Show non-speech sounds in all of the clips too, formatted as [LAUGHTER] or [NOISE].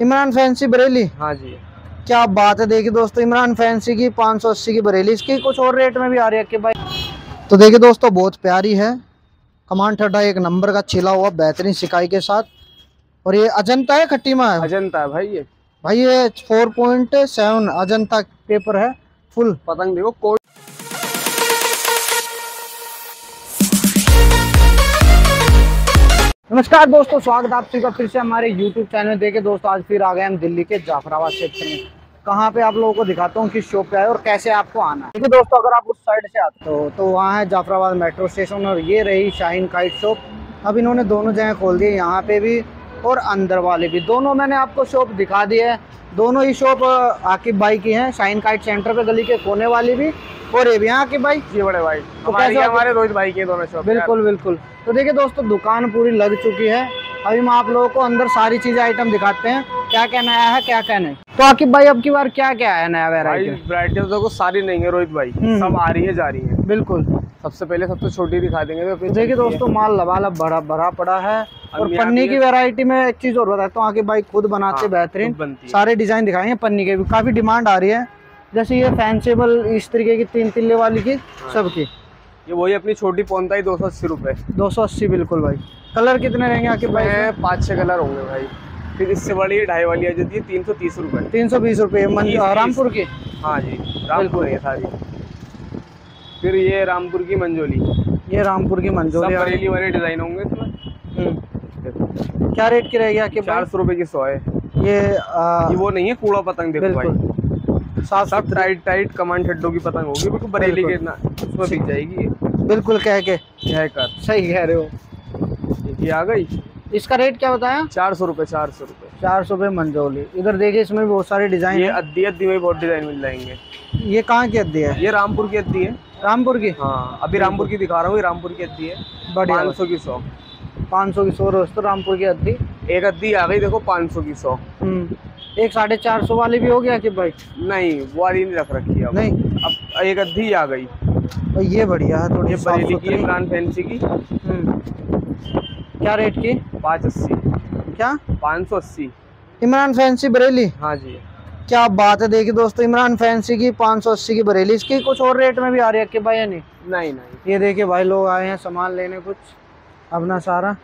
Imran fancy Bareilly? हाँ जी। क्या बात है देखिए दोस्तों इमरान फैंसी की 580 की बरेली इसकी कुछ और रेट में भी आ रही है कि भाई। तो देखिए दोस्तों बहुत प्यारी है। कमान ठड्डा एक नंबर का छिला हुआ बेहतरीन सिकाई के साथ। और ये अजंता है खट्टी में है? अजंता है भाई ये। भाई ये four point seven Ajanta paper है फुल पतंग देखो कोई नमस्कार दोस्तों, स्वागत आप सभी का फिर से हमारे YouTube चैनल देखे दोस्तों, आज फिर आ गए हम दिल्ली के जाफराबाद क्षेत्र में। कहाँ पे आप लोगों को दिखाता हूँ किस शॉप पे आए और कैसे आपको आना है। देखिए दोस्तों, अगर आप उस साइड से आते हो तो वहाँ है जाफराबाद मेट्रो स्टेशन और ये रही शाहीन काइट शॉप अब इन्होंने दोनों जगह खोल दी यहाँ पे भी और अंदर वाले भी। दोनों मैंने आपको शॉप दिखा दी है। दोनों ही शॉप आकिब भाई की हैं शाइन काइट सेंटर पे गली के कोने वाली भी और ये भी हैं आकिब भाई। जी बड़े भाई। तो कैसे हमारे रोहित भाई के दोनों शॉप बिल्कुल बिल्कुल। तो देखिए दोस्तों दुकान पूरी लग चुकी है। अभी मैं आप लोगों को अंदर सारी चीज़ें आइटम दिखाते हैं। क्या क्या नया है क्या क्या नहीं तो आकिब भाई अब की बार क्या क्या है नया भाई वेराइटी वैरायटी देखो सारी नहीं है रोहित भाई। हम्म। सब आ रही है जा रही है। बिल्कुल। सबसे पहले सबसे छोटी दिखा देंगे तो देखिए दोस्तों माल लबालब भरा भरा पड़ा है और पन्नी की है- वैरायटी में एक चीज़ और बताता हूँ आकिब भाई खुद बनाते हाँ, बेहतरीन। है। सारे डिज़ाइन दिखाएँगे पन्नी के भी। काफ़ी डिमांड आ रही है। जैसे ये फैंसेबल इस तरीके की तीन तिल्ले वाली की हाँ। सबकी। ये वही अपनी छोटी पौनता ही दो सौ अस्सी रुपए। दो सौ अस्सी बिल्कुल भाई। कलर कितने रहेंगे आकिब भाई? पाँच छह कलर होंगे भाई। फिर इससे बड़ी ढाई वाली आ जाती है तीन सौ तीस रुपए। तीन सौ बीस रुपये तीस। रामपुर की? हाँ जी रामपुर है सारी। फिर ये रामपुर की मंजोली। ये रामपुर की मंजोली सब मंजूरी है। बरेली वाले डिज़ाइन होंगे इसमें। हम्म। क्या रेट की रहेगी आपके चार सौ रुपए की सौ है। ये आ, ये वो नहीं है कूड़ा पतंग देखो भाई। सब टाइट टाइट कमान ठड्डों की पतंग होगी बिल्कुल बरेली के ना उसमें बिक जाएगी बिल्कुल कह के। कह कर। सही कह रहे हो। ये आ गई। इसका रेट क्या बताया? चार सौ रुपये चार सौ रुपये चार सौ रुपये मंजोली। इधर देखिए इसमें बहुत सारे डिज़ाइन ये अद्दी अद्दी में बहुत डिज़ाइन मिल जाएँगे। ये कहाँ की अद्दी है? ये रामपुर की अद्दी है। रामपुर की? हाँ अभी रामपुर की दिखा रहा हूँ रामपुर की अद्दी है। बढ़िया पाँच सौ की सौ। पाँच सौ की सौ दोस्तों रामपुर की अद्दी? एक अद्दी आ गई देखो पाँच सौ की सौ। हम्म। एक साढ़े चार सौ वाली भी हो गया कि भाई? नहीं वो वाली नहीं रख रखी है नहीं। अब एक अद्दी आ गई। तो ये बढ़िया है थोड़ी ये बरेली की इमरान फैंसी की। हम्म। क्या रेट की? पाँच अस्सी। क्या? पाँच सौ अस्सी। इमरान फैंसी बरेली? हाँ जी। क्या बात है देखिए दोस्तों इमरान फैंसी की 580 की बरेली। इसकी कुछ और रेट में भी आ रही है कि भाई या नहीं नहीं। नहीं ये देखिए भाई लोग आए हैं सामान लेने कुछ अपना सारा।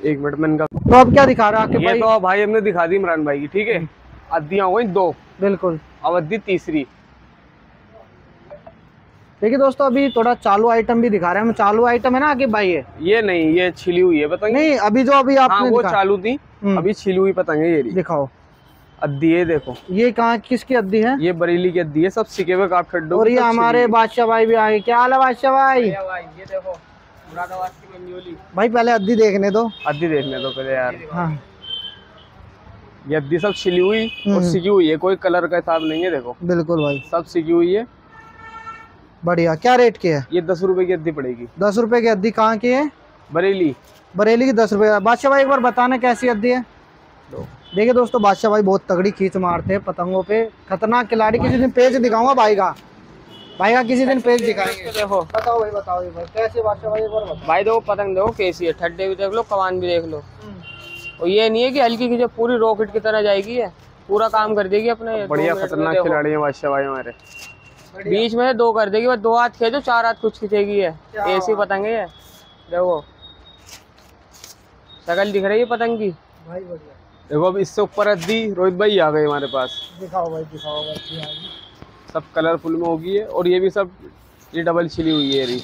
एक मिनट में इनका तो अब क्या दिखा रहा है ये भाई तो भाई हमने दिखा दी इमरान भाई की ठीक है? अद्दियाँ हो गई दो। बिल्कुल। अब अद्दी तीसरी। देखिए दोस्तों अभी थोड़ा चालू आइटम भी दिखा रहे हैं। हम चालू आइटम है ना आगे भाई है ये नहीं ये छिली हुई है पतंग नहीं। अभी जो अभी आपने हाँ वो चालू थी हम्म। अभी छिली हुई पतंग है ये दिखाओ। अद्दी है देखो। ये कहाँ किसकी अद्दी है? ये बरेली की अद्दी है सब सिके हुए काट खड्डो और ये हमारे बादशाह भाई भी आए क्या हाल है बादशाह भाई? ये देखो मुरादाबाद की मंजोली। भाई पहले अद्दी देखने दो। अद्दी देखने दो पहले यार। हाँ। ये अद्दी सब छिली हुई और हम्म। सिकी हुई है कोई कलर का हिसाब नहीं है देखो। बिल्कुल भाई। सब सिकी हुई है। बढ़िया क्या रेट की है? ये दस रुपए की अद्दी पड़ेगी। दस रुपए की अद्दी कहाँ की है? बरेली। बरेली की दस रुपए। बादशाह भाई एक बार बताना कैसी अद्दी है। देखिए दोस्तों बादशाह भाई बहुत तगड़ी खींच मारते हैं पतंगों पे। खतरनाक खिलाड़ी किसी दिन पेज दिखाऊँगा भाई का। भाई का किसी दिन पेज दिखाएँगे। देखो। बताओ भाई बताओ भाई कैसे बादशाह भाई एक बार बताओ। भाई देखो पतंग देखो कैसी है। ठड्डे भी देख लो कमान भी देख लो। हम्म। और ये नहीं है कि हल्की की जो पूरी रॉकेट की तरह जाएगी है पूरा काम कर देगी अपने बढ़िया खतरनाक खिलाड़ी है बादशाह भाई हमारे। बीच में दो कर देगी बस दो हाथ खींचो चार हाथ कुछ खींचेगी है ऐसी पतंग है देखो। शकल दिख रही है पतंग की। भाई बढ़िया। देखो अब इससे ऊपर अद्दी रोहित भाई आ गए हमारे पास। दिखाओ भाई दिखाओ भाई सब कलरफुल में होगी है और ये भी सब ये डबल छिली हुई है ये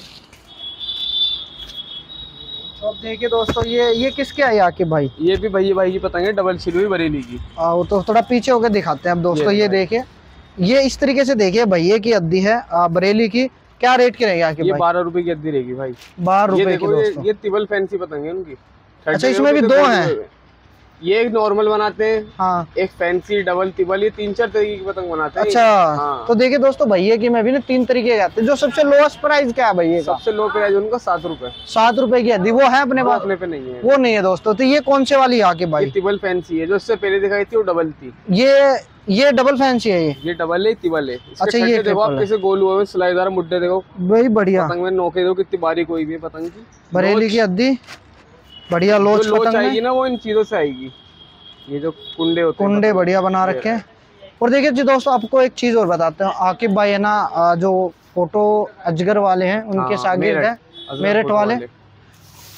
तो अब देखिए दोस्तों ये ये किसके आई आके भाई? ये भी भैया भाई की पतंग है डबल छिली हुई बरेली की। आओ तो थोड़ा पीछे होकर दिखाते हैं अब दोस्तों ये ये देखिए। ये इस तरीके से देखिए भैया की अद्दी है बरेली की। क्या रेट की रहेगी आके ये बारह रुपए की अद्दी रहेगी भाई। बारह रुपए की ये दोस्तों। ये तिबल फैंसी पतंग है उनकी। अच्छा, इसमें भी दो हैं? ये एक नॉर्मल बनाते हैं। हाँ। एक फैंसी डबल तिबल ये तीन चार तरीके की पतंग बनाते हैं। अच्छा। हाँ। तो देखिए दोस्तों भैया की में भी ना तीन तरीके आते हैं। जो सबसे लोएस्ट प्राइस क्या है भैया सबसे लो प्राइस उनका सात रुपए। सात रुपए की अद्दी वो है अपने पास? अपने पे नहीं है। वो नहीं है दोस्तों। तो ये कौन से वाली आके भाई? तिबल फैंसी है। जो इससे पहले दिखाई थी वो डबल थी। ये ये डबल फैंसी है ये? ये डबल है तिबल है। अच्छा, ये देखो आप कैसे गोल हुए हैं, सिलाईदार मुड्डे देखो। भाई बढ़िया। पतंग में नोके देखो कितनी बारीक हुई भी पतंग की। बरेली की अद्दी बढ़िया जो लोच लोच आएगी ना वो इन चीज़ों से आएगी। ये जो कुंडे होते हैं कुंडे बढ़िया बना रखे हैं। और देखिए जी दोस्तों आपको एक चीज़ और बताते हैं। आकिब भाई है ना जो फ़ोटो अजगर वाले हैं उनके हाँ, शागिर्द है। मेरठ वाले।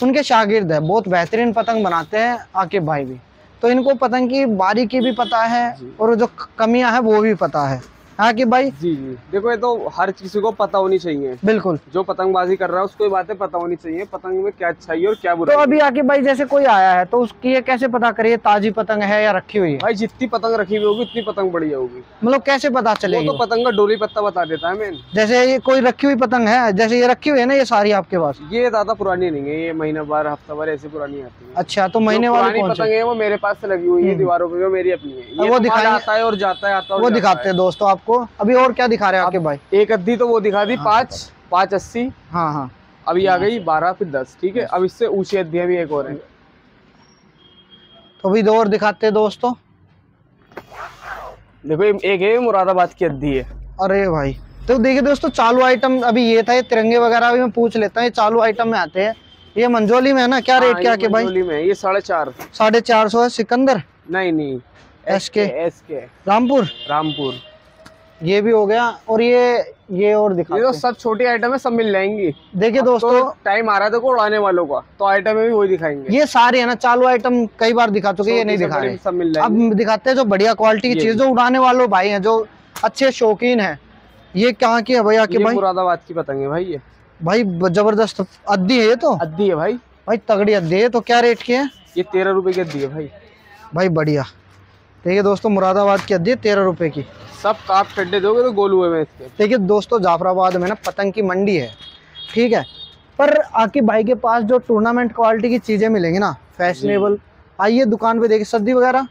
उनके शागिर्द है बहुत बेहतरीन पतंग बनाते हैं आकिब भाई भी। तो इनको पतंग की बारीकी भी पता है और जो कमियाँ है वो भी पता है। आकिब भाई? जी जी। देखो ये तो हर किसी को पता होनी चाहिए। बिल्कुल। जो पतंगबाजी कर रहा है उसको ये बातें पता होनी चाहिए पतंग में क्या अच्छा है और क्या बुरा तो अभी आकिब भाई जैसे कोई आया है तो उसकी ये कैसे पता करिए ताजी पतंग है या रखी हुई है? भाई जितनी पतंग रखी हुई होगी उतनी पतंग बढ़िया होगी। मतलब कैसे पता वो चलेगी तो पतंग का डोली पत्ता बता देता है मेन जैसे ये कोई रखी हुई पतंग है जैसे ये रखी हुई है ना ये सारी आपके पास? ये ज़्यादा पुरानी नहीं है ये महीना भर हफ़्ता भर ऐसी पुरानी आती है। अच्छा तो महीने वाली पतंग है वो मेरे पास से लगी हुई है दीवारों पे वो मेरी अपनी है। वो तो। आता है और जाता है आता है वो दिखाते हैं। दोस्तों आपको। अभी और क्या दिखा रहे हैं आपके भाई? एक अद्दी तो वो दिखा दी पाँच पाँच अस्सी। हाँ हाँ। अभी आ गई बारह फिर दस ठीक है? अब इससे ऊँची अद्दियाँ भी एक और है। तो अभी दो और दिखाते हैं दोस्तों। देखो एक है मुरादाबाद की अद्दी है। अरे भाई तो देखिए दोस्तों चालू आइटम अभी ये था ये तिरंगे वगैरह भी मैं पूछ लेता हूँ ये चालू आइटम में आते हैं। ये मंजोली में है ना क्या रेट हाँ, क्या के भाई? मंजोली में ये साढ़े चार। साढ़े चार सौ है सिकंदर? नहीं नहीं एस के एस के रामपुर? रामपुर। ये भी हो गया और ये ये और ये दिखाते तो सब छोटी आइटम है सब मिल जाएँगी। देखिए दोस्तों तो टाइम आ रहा है देखो उड़ाने वालों का तो आइटम में भी वही दिखाएँगे। ये सारे है ना चालू आइटम कई बार दिखा चुके ये नहीं दिखा रहे। सब मिल अब दिखाते हैं जो बढ़िया क्वालिटी की चीज़ जो उड़ाने वालों भाई है जो अच्छे शौकीन है। ये कहाँ की है भैया के ये भाई? मुरादाबाद की पतंग भाई ये। भाई ज़बरदस्त अद्दी है ये तो। अद्दी है भाई। भाई तगड़ी अद्दी है तो क्या रेट की है? ये तेरह रुपए की अद्दी है भाई। भाई बढ़िया। देखिए दोस्तों मुरादाबाद की है तेरह रुपए की। सब काप खड्डे दोगे तो गोल हुए में इसके देखिए दोस्तों जाफराबाद में ना पतंग की मंडी है ठीक है? पर आके भाई के पास जो टूर्नामेंट क्वालिटी की चीज़ें मिलेंगी ना फैशनेबल आइए दुकान पे देखिए सर्दी वगैरह?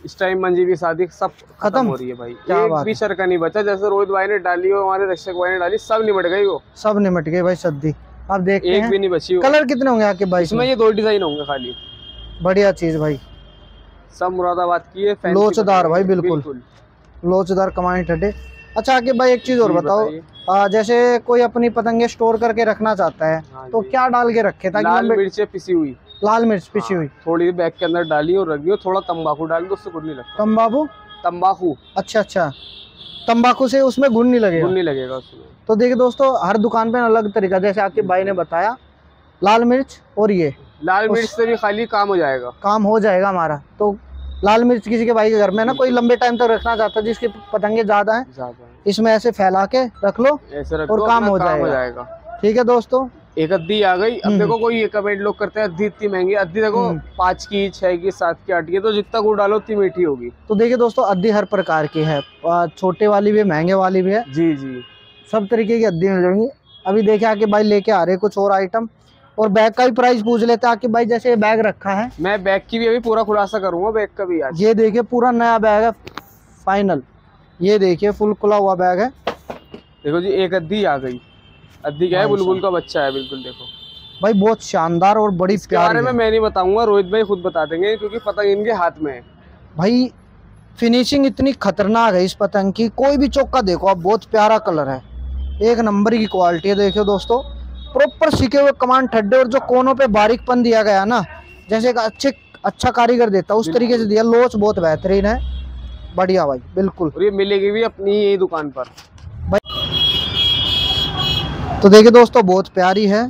इस टाइम मंजी की शादी सब खत्म? हो रही है भाई। क्या एक बात भी है। शर्का नहीं बचा जैसे रोहित भाई ने डाली हो हमारे रक्षक भाई ने डाली सब निमट गई वो। सब निमट गए भाई सर्दी। आप देखते एक भी नहीं बची कलर कितने होंगे आपके भाई इसमें ये दो डिज़ाइन होंगे खाली। बढ़िया चीज़ भाई। सब मुरादाबाद की है लोचदार भाई, बिल्कुल। लोचदार कमाई ठड्डे। अच्छा आके भाई एक चीज़ और बताओ। आ, जैसे कोई अपनी पतंगे स्टोर करके रखना चाहता है हाँ तो क्या डाल के रखे ताकि लाल मिर्चें पिसी हुई। लाल मिर्च पिसी हुई। थोड़ी बैग के अंदर डाली और रख दी थोड़ा तंबाकू डाल दो उससे गुड नहीं लगता। तम्बाकू तंबाकू। अच्छा अच्छा। तंबाकू से उसमें गुण नहीं लगेगा? गुड नहीं लगेगा उसमें। तो देखिए दोस्तों हर दुकान पे अलग तरीका जैसे आपके भाई ने बताया लाल मिर्च और ये। लाल मिर्च से भी खाली काम हो जाएगा। काम हो जाएगा हमारा। तो लाल मिर्च किसी के भाई के घर में ना कोई लंबे टाइम तक रखना चाहता है जिसकी पतंगे ज़्यादा हैं इसमें ऐसे फैला के रख लो ऐसे रख और काम हो जाएगा। ठीक है दोस्तों? एक अद्दी आ गई। अब हम्म। देखो कोई ये कमेंट लोग करते हैं अद्दी इतनी महँगी। अद्दी देखो हम्म। पाँच की छह की सात की आठ की। तो जितना गुड़ डालो उतनी मीठी होगी। तो देखिए दोस्तों अद्दी हर प्रकार की है। छोटे वाली भी महँगे वाली भी है। जी जी। सब तरीके की अद्दी मिल जाएँगी। अभी देखे आके भाई लेके आ रहे कुछ और आइटम और बैग का भी प्राइस पूछ लेते हैं आके भाई जैसे ये बैग रखा है। मैं बैग की भी अभी पूरा खुलासा करूँगा बैग का भी आज ये देखिए पूरा नया बैग है फाइनल ये देखिए फुल खुला हुआ बैग है। देखो जी एक अद्दी आ गई। अद्दी क्या है बुलबुल का बच्चा है बिल्कुल देखो। भाई बहुत शानदार और बड़ी प्यारी में मैं नहीं बताऊँगा रोहित भाई खुद बता देंगे क्योंकि पतंग इनके हाथ में है। भाई फिनिशिंग इतनी खतरनाक है इस पतंग की। कोई भी चौका देखो आप बहुत प्यारा कलर है। एक नंबर की क्वालिटी है देखियो दोस्तों। प्रॉपर सीखे हुए कमान ठड्डे और जो कोनों पे बारीकपन दिया गया ना जैसे एक अच्छे अच्छा कारीगर देता उस तरीके से दिया। लोच बहुत बेहतरीन है। बढ़िया भाई बिल्कुल। और ये मिलेगी भी अपनी यही दुकान पर। भाई तो देखिए दोस्तों बहुत प्यारी है।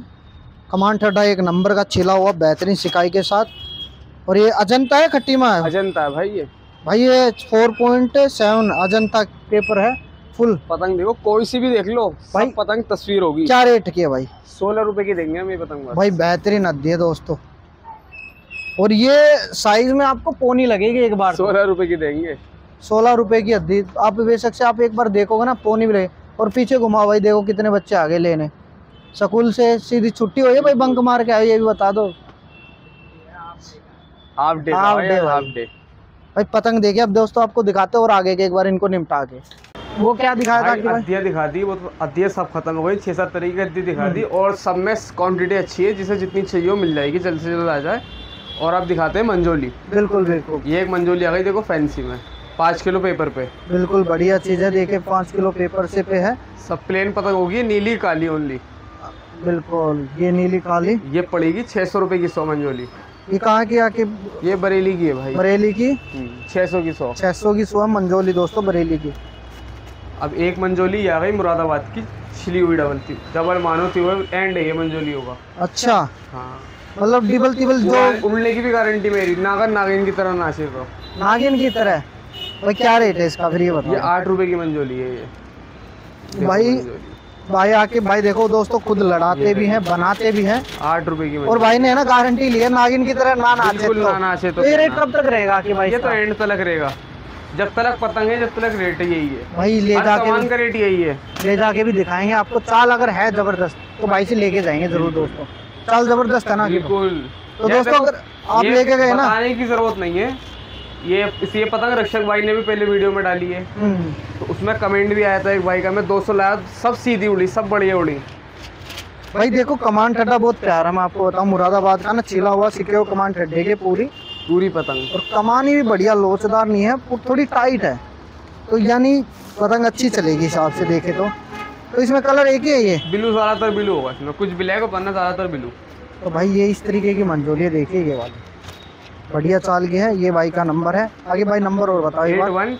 कमान ठड्डा एक नंबर का छिला हुआ बेहतरीन सिकाई के साथ। और ये अजंता है खट्टी माँ? अजंता है भाई ये। भाई ये four point seven Ajanta paper है। फुल। पतंग देखो कोई सी भी देख लो भाई- पतंग तस्वीर होगी। क्या रेट की है भाई? सोलह रुपए की देंगे हम ये पतंग भाई बेहतरीन अद्दी है दोस्तों। और ये साइज़ में आपको पोनी लगेगी एक बार सोलह रुपए की देंगे। सोलह रुपए की अद्दी आप बेशक से आप एक बार देखोगे ना पोनी भी और पीछे घुमाओ भाई देखो कितने बच्चे आगे लेने स्कूल से सीधी छुट्टी हुई है भाई बंक मार के आए ये भी बता दो। Half day. हाफ़ डे भाई पतंग देखिए अब दोस्तों आपको दिखाते हैं और आगे के एक बार इनको निपटा के। वो क्या दिखाया था अद्दिया दिखा दी वो तो अद्दिया सब खत्म हो गई छह सात तरीके की दिखा दी और सब में क्वांटिटी अच्छी है जिसे जितनी चाहिए वो मिल जाएगी जल्द से जल्द आ जाए। और आप दिखाते हैं मंजोली। बिल्कुल बिल्कुल। ये एक मंजोली आ गई देखो फैंसी में पाँच किलो पेपर पे। बिल्कुल बढ़िया चीज़ है देखिए पाँच किलो पेपर से पे है। सब प्लेन पतंग होगी नीली काली ओनली बिल्कुल ये नीली काली। ये पड़ेगी छः सौ रुपये की सौ मंजोली। ये कहाँ की आके? ये बरेली की है भाई। बरेली की? छह सौ की सौ। 600 की सौ मंजोली दोस्तों बरेली की। अब एक मंजोली आ गई मुरादाबाद की छिली हुई डबल थी डबल मानो थी वो एंड है ये मंजोली होगा अच्छा। हाँ। मतलब डिबल टिबल जो उड़ने की भी गारंटी मेरी। नागर नागिन की तरह नाचे तो नागिन की तरह? भाई क्या रेट है इसका? फिर ये ये आठ रुपए की मंजोली है ये। भाई भाई आके भाई देखो दोस्तों खुद लड़ाते भी हैं बनाते भी हैं। आठ रुपए की और भाई ने है ना गारंटी ली है नागिन की तरह ना नाचे तो ना नाचे तो तो ये रेट कब तक रहेगा कि भाई ये तो एंड तलक रहेगा। जब तक पतंग है जब तक रेट यही है। भाई ले जाके का रेट यही है। ले जाके भी दिखाएँगे आपको। चाल अगर है ज़बरदस्त तो भाई से लेके जाएँगे ज़रूर दोस्तों। चाल ज़बरदस्त है ना बिल्कुल। तो दोस्तों अगर आप लेके गए ना बताने की ज़रूरत नहीं है। ये इस ये पतंग रक्षक भाई ने भी पहले वीडियो में डाली है। हम्म, तो उसमें कमेंट भी आया था एक भाई का मैं 200 लाया सब सीधी उड़ी सब बढ़िया उड़ी। भाई देखो कमान ठड्डा बहुत प्यारा मैं आपको बताऊँ। मुरादाबाद का ना चिला हुआ सिके हुए कमान ठड्डे के पूरी। पूरी पतंग। और कमानी भी बढ़िया लोचदार नहीं है थोड़ी टाइट है। तो यानी पतंग अच्छी चलेगी हिसाब से देखे तो। तो इसमें कलर एक ही है ये? बिलू ज़्यादातर बिलू होगा इसमें। कुछ ब्लैक और पन्ना ज़्यादातर बिलू। तो भाई ये इस तरीके की मंजूरी है देखिए ये वाली। बढ़िया चाल की है ये भाई का नंबर है। आगे भाई नंबर और बताओ एक एट बार one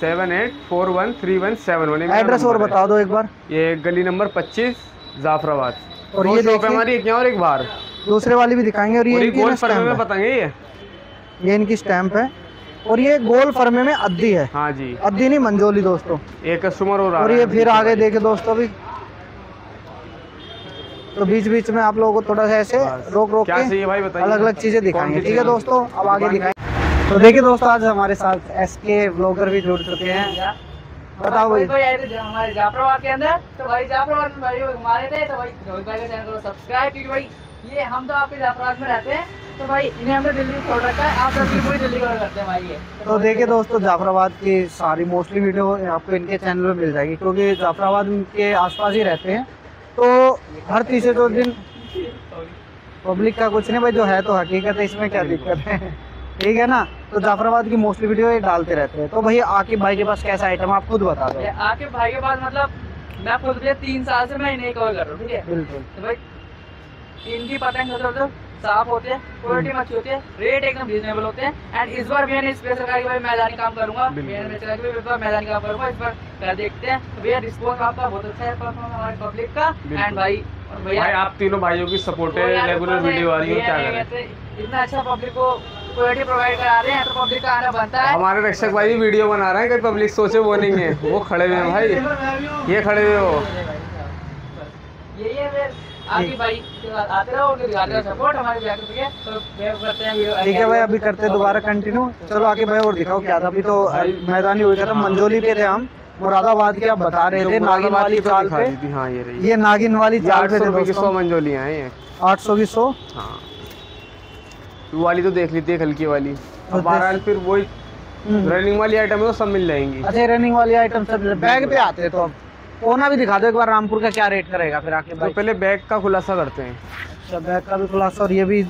seven eight four one three one seven one address और बता दो एक बार। ये गली नंबर पच्चीस जाफराबाद। और ये हमारी एक यहाँ और एक बाहर। दूसरे वाली भी दिखाएँगे और ये गोल में है। ये? ये इनकी स्टैंप है। और ये गोल फर्मे में अद्दी है। हाँ जी। अद्दी नहीं मंजोली दोस्तों। एक कस्टमर और और ये फिर आगे देखे दोस्तों भी। तो बीच बीच में आप लोगों को थोड़ा सा ऐसे रोक रोक के भाई अलग अलग चीज़ें दिखाएँगे। ठीक है दोस्तों अब आगे दिखाएँगे तो देखिए दोस्तों आज हमारे साथ एस के ब्लॉगर भी जुड़ चुके हैं। बताओ भाई। हमारे जाफराबाद के अंदर? तो भाई जाफराबाद में भाई हमारे थे तो भाई का सब्सक्राइब भाई। ये हम तो आपके जाफराबाद में रहते हैं। तो भाई इन्हें हमने दिल्ली छोड़ रखा है। आप की पूरी दिल्ली कवर करते हैं भाई ये। तो देखिए दोस्तों जाफराबाद की सारी मोस्टली वीडियो आपको इनके चैनल पे मिल जाएगी क्योंकि जाफराबाद के आसपास ही रहते हैं। तो हर तीसरे दो दिन पब्लिक का कुछ नहीं भाई जो है तो हकीकत है इसमें क्या दिक्कत है? ठीक है ना? तो जाफराबाद की मोस्टली वीडियो ये डालते रहते हैं। तो भाई आके भाई के पास कैसा आइटम आप खुद बता दो। ये आपके भाई के पास मतलब मैं खुद तीन साल से मैं इन्हें कवर कर रहा हूँ ठीक है? बिल्कुल। तो भाई इनकी पतंग मतलब तो साफ़ होते हैं क्वालिटी अच्छी होती है रेट एकदम रीजनेबल होते हैं। एंड इस बार मैंने स्पेशल कहा कि भाई मैदानी काम करूँगा। मैदानी काम करूँगा। इस बार कर देखते हैं। तो भैया रिस्पॉन्स आपका बहुत अच्छा है performance हमारे पब्लिक का। एंड भाई भैया भाई आप तीनों भाइयों की सपोर्ट है रेगुलर वीडियो आ रही है क्या करें? इतना अच्छा पब्लिक को क्वालिटी प्रोवाइड करा रहे हैं तो पब्लिक का आना बनता है। हमारे रक्षक भाई भी वीडियो बना रहे हैं कहीं पब्लिक सोचे वो नहीं है। वो खड़े हुए हैं भाई। ये खड़े हुए हो। यही है फिर। आपकी भाई ठीक है तो हैं है भाई अभी करते दोबारा कंटिन्यू चलो आगे भाई और दिखाओ क्या था। अभी तो मैदानी हो गया था मंजोली पे थे हम। मुरादाबाद के आप बता रहे थे नागिन वाली तो चाल पे। हाँ ये रही। ये नागिन वाली चाल पे थे सौ मंजोलियाँ हैं ये। आठ सौ की सौ? हाँ। वाली तो देख ली थी हल्की वाली। अब बहरहाल फिर वही हम्म। रनिंग वाली आइटम है वो सब मिल जाएँगी। अच्छा रनिंग वाली आइटम सब बैग पे आते हैं तो। अब कोना भी दिखा दो एक बार रामपुर का क्या रेट करेगा फिर आके तो पहले बैग का खुलासा करते हैं। अच्छा बैग का भी खुलासा और ये भी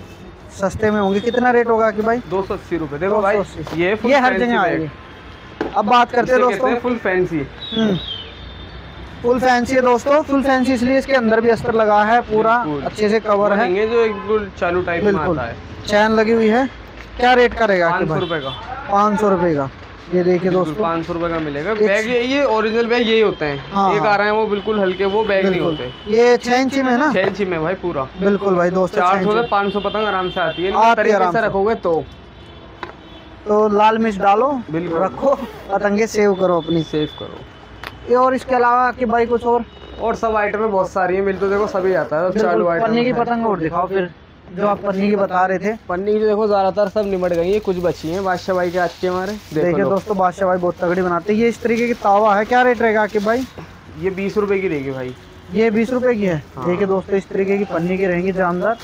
सस्ते में होंगे। कितना रेट होगा कि भाई? दो सौ अस्सी रुपये देखो भाई ये ये हर जगह। आएगी अब बात करते हैं दोस्तों। फुल फैंसी फुल फैंसी है दोस्तों। फुल फैंसी इसलिए इसके अंदर भी अस्तर लगा है पूरा अच्छे से कवर है। है जो बिल्कुल चालू टाइप में आता है। चैन लगी हुई है। क्या रेट करेगा पाँच सौ रुपये का। पाँच सौ रुपये का। ये देखिए दोस्तों। पाँच सौ रुपये का मिलेगा। बैग ये ये ओरिजिनल बैग यही होते हैं। हाँ, एक हाँ। आ रहे हैं वो बिल्कुल हल्के वो बैग नहीं होते। ये छह इंची में ना? छह इंची में भाई पूरा। बिल्कुल भाई दोस्तों चार सौ से पाँच सौ पतंग आराम से आती है। तरीके से से। रखोगे तो। तो लाल मिर्च डालो बिल्कुल। रखो पतंगे सेव करो अपनी। सेव करो। ये और इसके अलावा कि भाई कुछ और? और सब आइटम बहुत सारी है। मिल तो देखो सभी आता है। तो चालू आइटम पन्नी की पतंग और दिखाओ फिर। जो आप पन्नी की बता रहे थे। पन्नी की तो देखो ज़्यादातर सब निमट गई है कुछ बची हैं बादशाह भाई के आज के हमारे। देखिए दोस्तों बादशाह भाई बहुत तगड़ी बनाते हैं। ये इस तरीके की तावा है क्या रेट रहेगा कि भाई? ये बीस रुपए की रहेगी भाई। ये बीस रुपए की है? हाँ। देखिए दोस्तों इस तरीके की पन्नी की रहेंगी जानदार।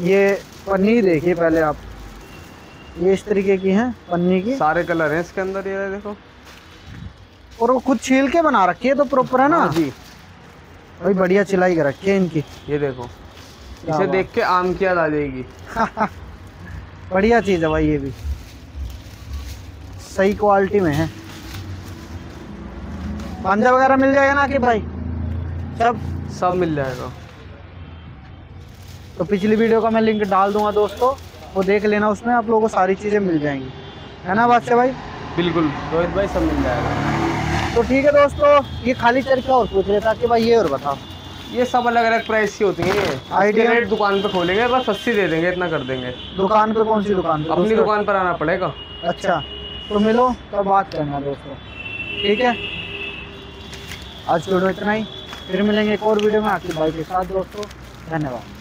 ये पन्नी देखिए पहले आप। ये इस तरीके की है पन्नी की। सारे कलर हैं इसके अंदर ये देखो। और वो खुद छील के बना रखी है तो प्रॉपर है ना? हाँ जी। भाई बढ़िया चिलाई कर रखी है इनकी। ये देखो। इसे देख के आम की याद आ जाएगी। [LAUGHS] बढ़िया चीज़ है भाई ये भी। सही क्वालिटी में है। पांजा वगैरह मिल जाएगा ना कि भाई? सब? सब मिल जाएगा। तो पिछली वीडियो का मैं लिंक डाल दूँगा दोस्तों। वो देख लेना उसमें आप लोगों को सारी चीज़ें मिल जाएँगी। है ना बादशाह भाई? बिल्कुल रोहित भाई सब मिल जाएगा। तो ठीक है दोस्तों ये खाली चरखा और पूछ रहे था कि भाई ये और बताओ। ये सब अलग अलग प्राइस की होती है आइडिया रेट दुकान पे खोलेंगे बस सस्ती दे देंगे इतना कर देंगे। दुकान पे कौन सी दुकान? पे अपनी दुकान पर आना पड़ेगा। अच्छा तो मिलो तब बात करना दोस्तों। ठीक है? आज वीडियो इतना ही। फिर मिलेंगे एक और वीडियो में आपकी भाई के साथ दोस्तों। धन्यवाद।